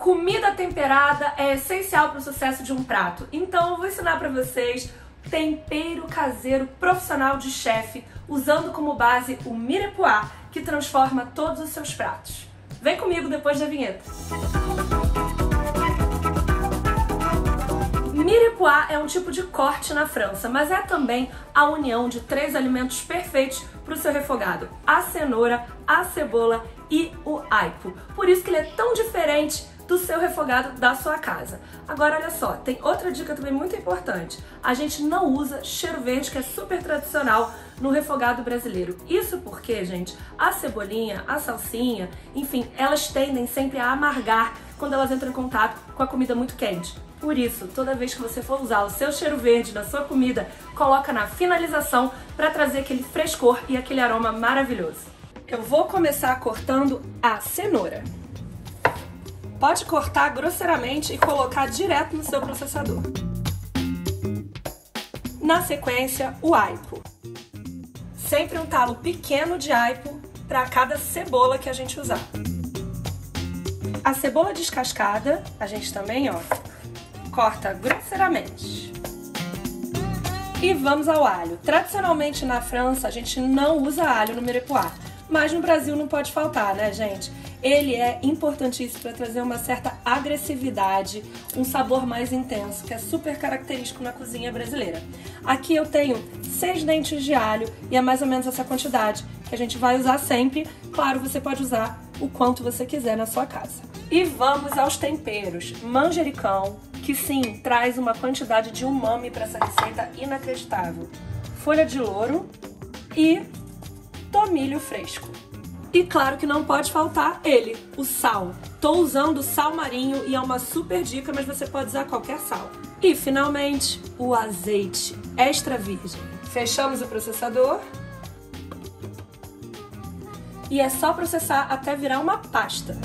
Comida temperada é essencial para o sucesso de um prato. Então eu vou ensinar para vocês tempero caseiro profissional de chefe, usando como base o mirepoix, que transforma todos os seus pratos. Vem comigo depois da vinheta. Mirepoix é um tipo de corte na França, mas é também a união de três alimentos perfeitos para o seu refogado: a cenoura, a cebola e o aipo. Por isso que ele é tão diferente do seu refogado da sua casa. Agora, olha só, tem outra dica também muito importante. A gente não usa cheiro verde, que é super tradicional no refogado brasileiro. Isso porque, gente, a cebolinha, a salsinha, enfim, elas tendem sempre a amargar quando elas entram em contato com a comida muito quente. Por isso, toda vez que você for usar o seu cheiro verde na sua comida, coloca na finalização para trazer aquele frescor e aquele aroma maravilhoso. Eu vou começar cortando a cenoura. Pode cortar grosseiramente e colocar direto no seu processador. Na sequência, o aipo. Sempre um talo pequeno de aipo para cada cebola que a gente usar. A cebola descascada, a gente também, ó, corta grosseiramente. E vamos ao alho. Tradicionalmente na França a gente não usa alho no mirepoix, mas no Brasil não pode faltar, né, gente? Ele é importantíssimo para trazer uma certa agressividade, um sabor mais intenso, que é super característico na cozinha brasileira. Aqui eu tenho seis dentes de alho e é mais ou menos essa quantidade que a gente vai usar sempre. Claro, você pode usar o quanto você quiser na sua casa. E vamos aos temperos. Manjericão, que sim, traz uma quantidade de umami para essa receita inacreditável. Folha de louro e tomilho fresco. E claro que não pode faltar ele, o sal. Tô usando sal marinho e é uma super dica, mas você pode usar qualquer sal. E finalmente, o azeite extra virgem. Fechamos o processador. E é só processar até virar uma pasta.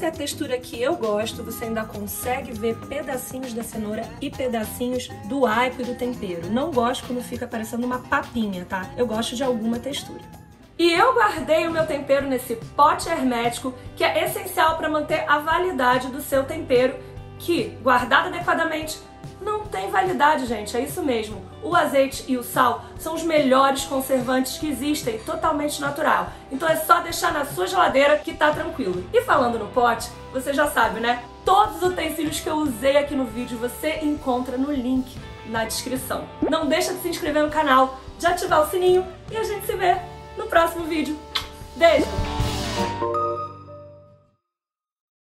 Essa é a textura que eu gosto, você ainda consegue ver pedacinhos da cenoura e pedacinhos do aipo e do tempero. Não gosto quando fica parecendo uma papinha, tá? Eu gosto de alguma textura. E eu guardei o meu tempero nesse pote hermético, que é essencial para manter a validade do seu tempero, que, guardado adequadamente, não tem validade, gente, é isso mesmo. O azeite e o sal são os melhores conservantes que existem, totalmente natural. Então é só deixar na sua geladeira que tá tranquilo. E falando no pote, você já sabe, né? Todos os utensílios que eu usei aqui no vídeo você encontra no link na descrição. Não deixa de se inscrever no canal, de ativar o sininho e a gente se vê no próximo vídeo. Beijo!